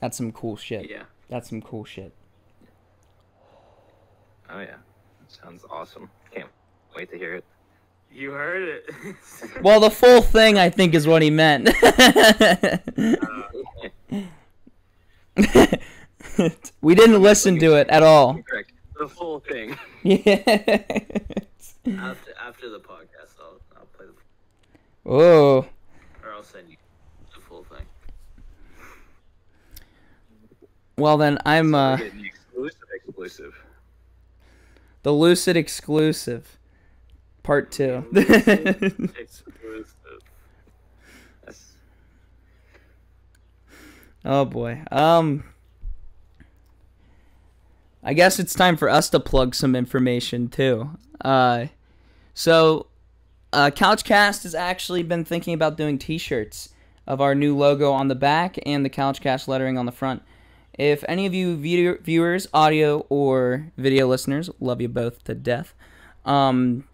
A: That's some cool shit.
C: Yeah.
A: That's some cool shit.
B: Oh yeah, sounds awesome. Can't wait to hear it.
C: You heard it.
A: Well, the full thing, I think, is what he meant. we didn't listen to it at all.
B: Correct. the full thing.
A: Yeah.
C: After after the podcast, I'll I'll play the
A: Oh.
C: or I'll send you the full thing.
A: Well then, I'm
B: We're
A: uh
B: exclusive exclusive.
A: The Lucid exclusive, part two.
C: Exclusive.
A: Oh boy. Um. I guess it's time for us to plug some information too. Uh, so, uh, Couchcast has actually been thinking about doing T-shirts of our new logo on the back and the Couchcast lettering on the front. If any of you viewers, audio or video listeners, love you both to death, um,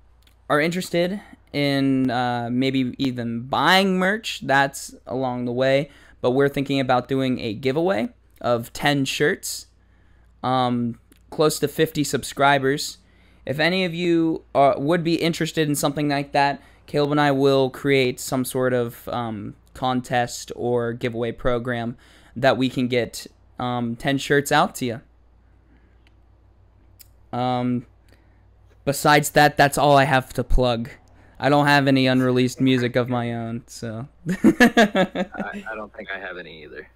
A: are interested in uh, maybe even buying merch, that's along the way. But we're thinking about doing a giveaway of 10 shirts, um, close to 50 subscribers. If any of you uh, would be interested in something like that, Caleb and I will create some sort of um, contest or giveaway program that we can get um, 10 shirts out to you. Um, besides that, that's all I have to plug. I don't have any unreleased music of my own, so.
B: I, I don't think I have any either.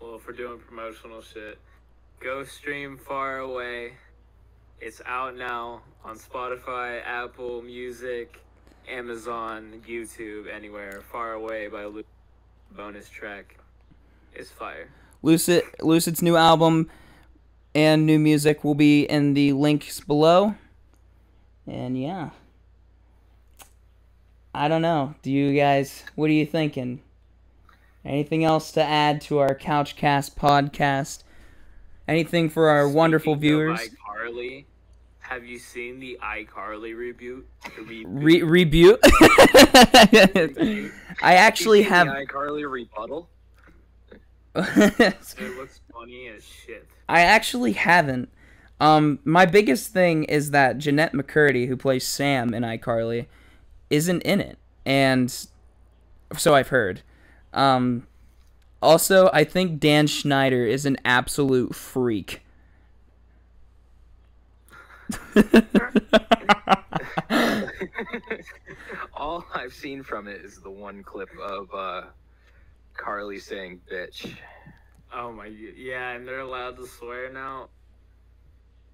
C: Well, if we're doing promotional shit, go stream Far Away. It's out now on Spotify, Apple Music, Amazon, YouTube, anywhere. Far Away by Lu- bonus track is fire.
A: Lucid Lucid's new album and new music will be in the links below. And yeah. I don't know. Do you guys what are you thinking? Anything else to add to our Couchcast podcast? Anything for our wonderful viewers?
C: ICarly, have you seen the iCarly reboot? Reboot?
A: Re- rebuke. I actually have.
B: the iCarly rebuttal.
C: it looks funny as shit.
A: I actually haven't. Um, my biggest thing is that Jennette McCurdy, who plays Sam in iCarly, isn't in it, and so I've heard. Um, also, I think Dan Schneider is an absolute freak.
B: All I've seen from it is the one clip of uh, Carly saying "bitch."
C: Oh my, yeah, and they're allowed to swear now.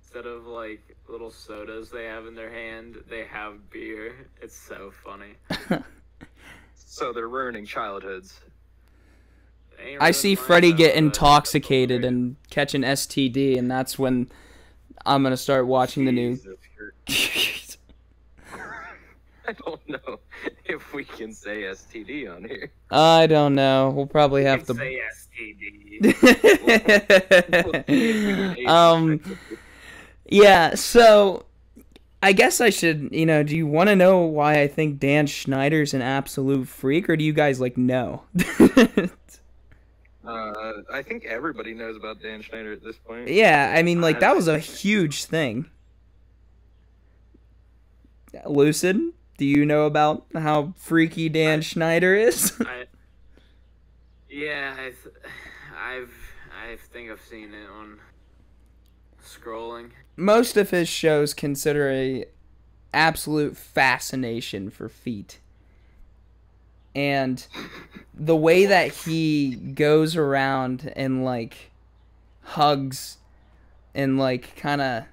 C: Instead of like little sodas they have in their hand, they have beer. It's so funny.
B: So they're ruining childhoods.
C: They
A: I see
C: mine,
A: Freddie get intoxicated and catch an STD, and that's when I'm gonna start watching the new.
B: I don't know if we can say STD on here.
A: I don't know. We'll probably have
C: can
A: to.
C: say STD.
A: um yeah so i guess i should you know do you want to know why i think dan schneider's an absolute freak or do you guys like know
B: Uh, I think everybody knows about Dan Schneider at this point.
A: yeah i mean like that was a huge thing lucid do you know about how freaky dan schneider is
C: I, yeah, I th- I've I think I've seen it on scrolling.
A: most of his shows consider a absolute fascination for feet and the way that he goes around and like hugs and like kind of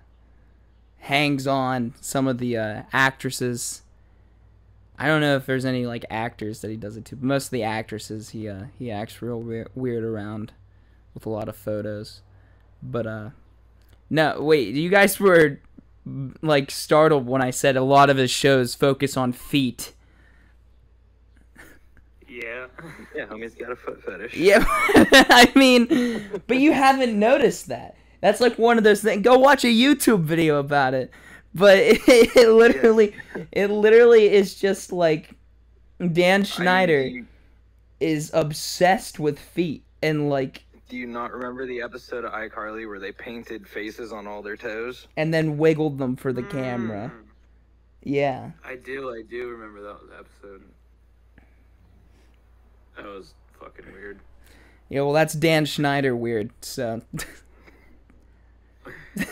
A: hangs on some of the uh, actresses i don't know if there's any like actors that he does it to but most of the actresses he uh he acts real weird, weird around with a lot of photos but uh no, wait. You guys were like startled when I said a lot of his shows focus on feet.
C: Yeah.
B: Yeah, homie's got a foot fetish.
A: Yeah, I mean, but you haven't noticed that. That's like one of those things. Go watch a YouTube video about it. But it, it literally, it literally is just like Dan Schneider
B: you,
A: is obsessed with feet and like,
B: do you not remember the episode of iCarly where they painted faces on all their toes?
A: and then wiggled them for the camera.
C: Mm,
A: Yeah.
C: I do. I do remember that episode. That was fucking weird.
A: Yeah, well, that's Dan Schneider weird. So,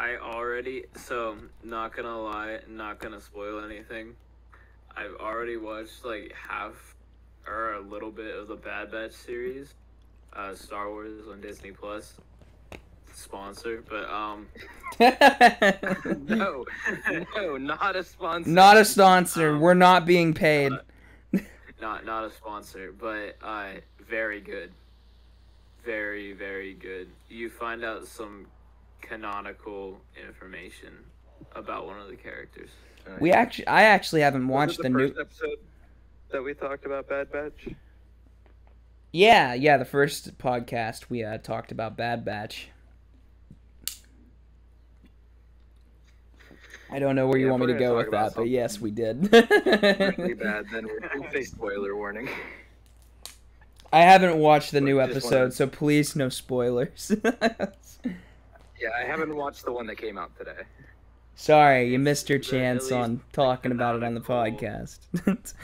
C: I already so not gonna lie, not gonna spoil anything. I've already watched like half or a little bit of the Bad Batch series, uh, Star Wars on Disney Plus. Sponsor, but um,
B: No, no, not a sponsor.
A: not a sponsor.
C: Um,
A: We're not being paid.
C: not not a sponsor, but uh, very good, very very good. You find out some canonical information about one of the characters.
A: We actually, I actually haven't watched
B: the,
A: the new.
B: episode that we talked about Bad Batch.
A: Yeah, yeah, the first podcast we uh, talked about Bad Batch. I don't know where you want me to go with that, but yes, we did.
B: Really bad. Then we'll say spoiler warning.
A: I haven't watched the new episode, so please no spoilers.
B: Yeah, I haven't watched the one that came out today.
A: Sorry, you missed your chance on talking about it on the podcast.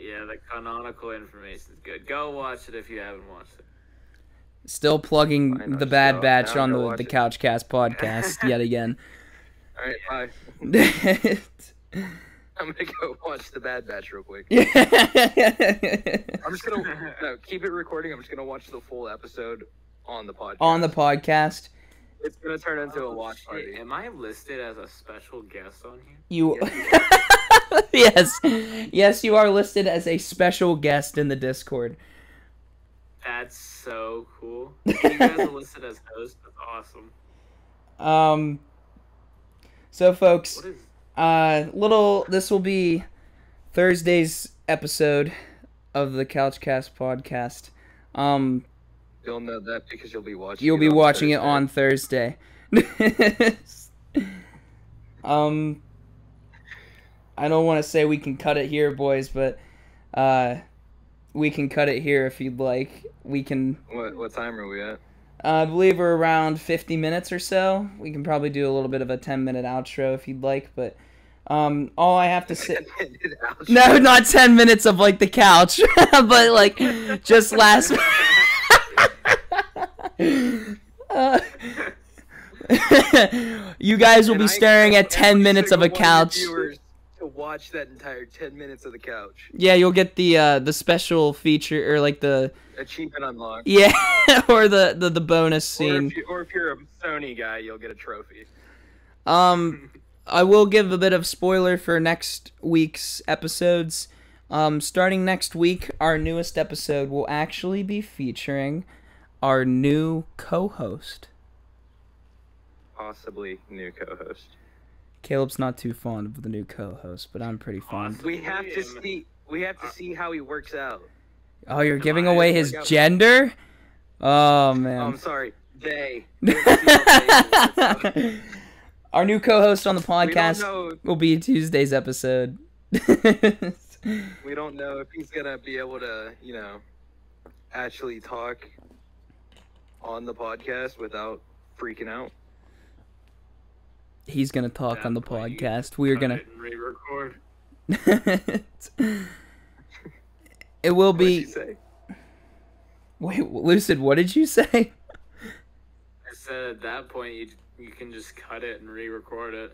C: Yeah, the canonical information is good. Go watch it if you haven't watched it.
A: Still plugging
B: Why
A: the Bad
B: Go-
A: Batch on the,
B: watch
A: the. Couchcast podcast yet again.
B: All right, bye. I'm gonna go watch the Bad Batch real quick.
A: yeah.
B: I'm just gonna no, keep it recording. I'm just gonna watch the full episode on the podcast.
A: on the podcast.
B: It's gonna turn into a watch
C: shit,
B: party.
C: Am I listed as a special guest on here?
A: You Yes. Yes, you are listed as a special guest in the Discord.
C: That's so cool. You guys are listed as hosts. That's awesome.
A: Um So folks,
C: What is?
A: uh little this will be Thursday's episode of the Couchcast podcast. Um
B: You'll know that because you'll be watching.
A: you'll
B: it
A: be
B: on
A: watching it
B: Thursday.
A: on Thursday. um I don't want to say we can cut it here, boys, but uh we can cut it here if you'd like. We can
B: What what time are we at?
A: Uh, I believe we're around 50 minutes or so. We can probably do a little bit of a 10 minute outro if you'd like, but um, all I have to say. No, not 10 minutes of like the couch, but like just last. Uh, you guys will
B: And
A: be
B: I
A: staring at 10 minutes of a
B: single one your
A: couch.
B: To watch that entire ten minutes of the couch.
A: Yeah, you'll get the uh, the special feature or like the
B: Achievement unlocked.
A: yeah or the the, the bonus
B: Or
A: scene.
B: if, you, or if you're a Sony guy, you'll get a trophy.
A: Um, I will give a bit of spoiler for next week's episodes. Um, starting next week, our newest episode will actually be featuring our new co-host.
B: Possibly new co-host.
A: Caleb's not too fond of the new co-host, but I'm pretty fond.
B: We have to see. We have to see how he works out.
A: Oh, you're giving away his gender? Oh
B: man. I'm sorry. They. We have to see how they work out.
A: our new co-host on the podcast will be Tuesday's episode.
B: We don't know if he's gonna be able to, you know, actually talk on the podcast without freaking out.
A: He's gonna talk on the
C: That point, you
A: podcast. We are gonna.
C: re-record.
A: it will be.
B: say?
A: Wait, Lucid, what did you say?
C: I said at that point you you can just cut it and re-record it.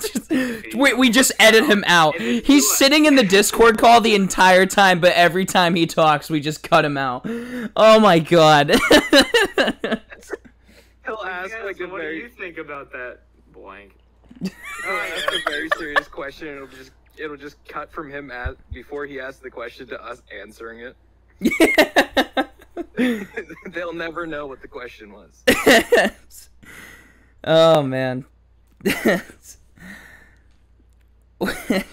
A: Just- wait, we just edit him out. He's uh, sitting in the Discord call the entire time, but every time he talks, we just cut him out. Oh my god.
B: He'll ask
C: Yes,
B: like a
C: what do you think about that? Blank.
B: he'll ask a very serious question. It'll just, it'll just cut from him at before he asks the question to us answering it. They'll never know what the question was.
A: oh man. but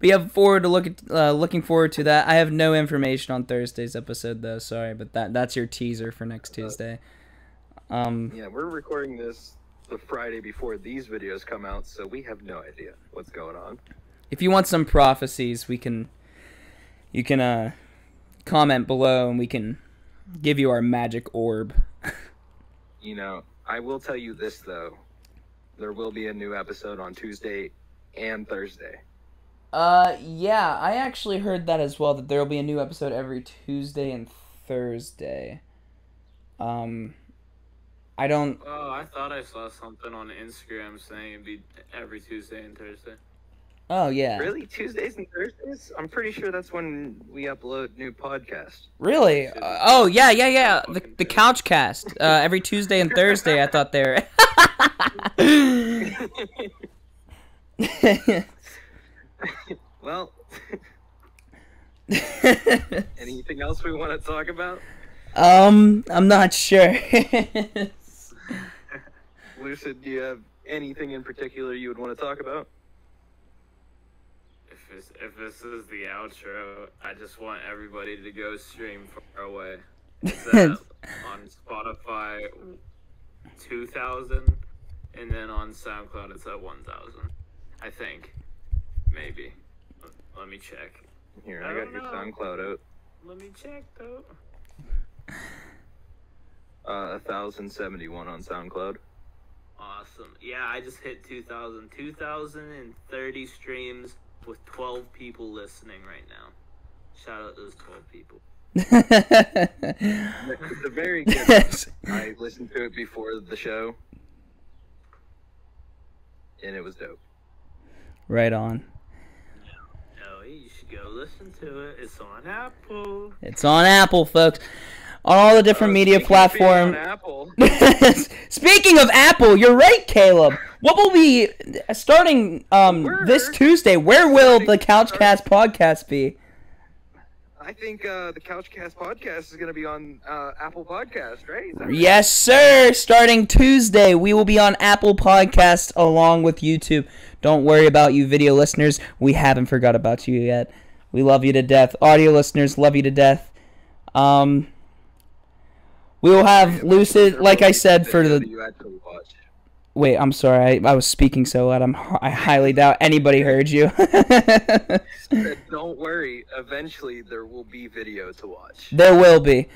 A: yeah, forward to look at, uh, looking forward to that. I have no information on Thursday's episode though. Sorry, but that that's your teaser for next Tuesday. Um,
B: Yeah, we're recording this the Friday before these videos come out, so we have no idea what's going on.
A: if you want some prophecies, we can you can uh comment below and we can give you our magic orb.
B: You know, I will tell you this though. There will be a new episode on Tuesday and Thursday.
A: Uh yeah, I actually heard that as well that there will be a new episode every Tuesday and Thursday. Um, I don't.
C: Oh, I thought I saw something on Instagram saying it'd be every Tuesday and Thursday.
A: Oh yeah.
B: Really? Tuesdays and Thursdays? I'm pretty sure that's when we upload new podcasts.
A: Really? Uh, oh yeah, yeah, yeah. The the couch cast uh, every Tuesday and Thursday. I thought they were.
B: Well, anything else we want to talk about?
A: um, I'm not sure.
B: Lucid, do you have anything in particular you would want to talk about?
C: If this, if this is the outro, I just want everybody to go stream far away. It's at, on Spotify, two thousand, and then on SoundCloud it's at one thousand. I think, maybe. Let- Let me check.
B: Here,
C: I
B: I got your
C: know.
B: SoundCloud out.
C: Let me check though.
B: Uh, 1,071 on SoundCloud.
C: Awesome. Yeah, I just hit 2,000. 2,030 streams with 12 people listening right now. Shout out those 12 people.
B: It's a very good one. I listened to it before the show, and it was dope.
A: right on.
C: Oh, you should go listen to it. It's on Apple.
A: It's on Apple, folks. On all the different
B: Uh,
A: media
B: speaking of being on
A: platforms. Speaking of Apple, you're right, Caleb. What will be starting um this Tuesday? Where will the Couchcast podcast be?
B: I think uh, the Couchcast podcast is going to be on uh, Apple Podcast, right? Right?
A: Yes, sir. Starting Tuesday, we will be on Apple Podcast along with YouTube. Don't worry about you video listeners. We haven't forgot about you yet. We love you to death. Audio listeners, love you to death. Um we will have Lucid like I said for the Wait, I'm sorry. I, I was speaking so loud. I'm I highly doubt anybody heard you.
B: Don't worry. Eventually, there will be video to watch.
A: There will be.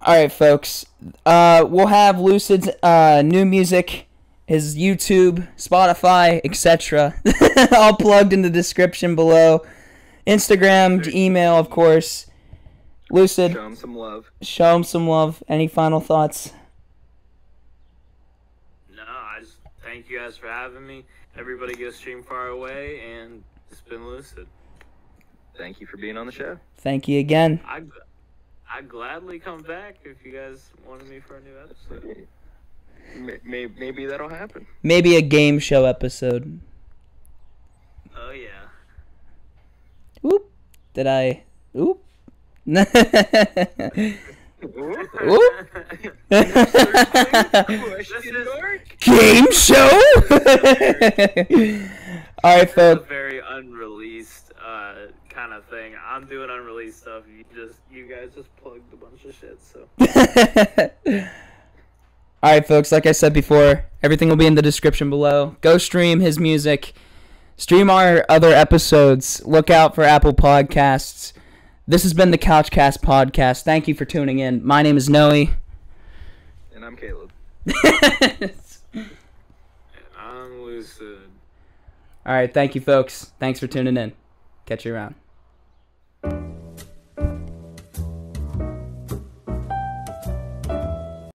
A: All right, folks. Uh, we'll have Lucid's uh, new music, his YouTube, Spotify, etc. all plugged in the description below. Instagram, email, of course. Lucid,
B: Show them some love.
A: show him some love. Any final thoughts?
C: No, I just thank you guys for having me. Everybody go stream far away, and it's been lucid.
B: Thank you for being on the show.
A: Thank you again.
C: I I'd gladly come back if you guys wanted me for a new episode.
B: May- may- Maybe that'll happen.
A: Maybe a game show episode.
C: Oh yeah.
A: Oop. Did I? Oop. Oop.
B: Question mark?
A: game show. All right,
C: It's a
A: folks.
C: very unreleased uh, kind of thing. I'm doing unreleased stuff. You just, you guys just plugged a bunch of shit. So
A: All right, folks. Like I said before, everything will be in the description below. Go stream his music. Stream our other episodes. Look out for Apple Podcasts. This has been the Couchcast podcast. Thank you for tuning in. My name is Noe.
B: And I'm Caleb.
C: And I'm lucid.
A: All right, thank you, folks. Thanks for tuning in. Catch you around.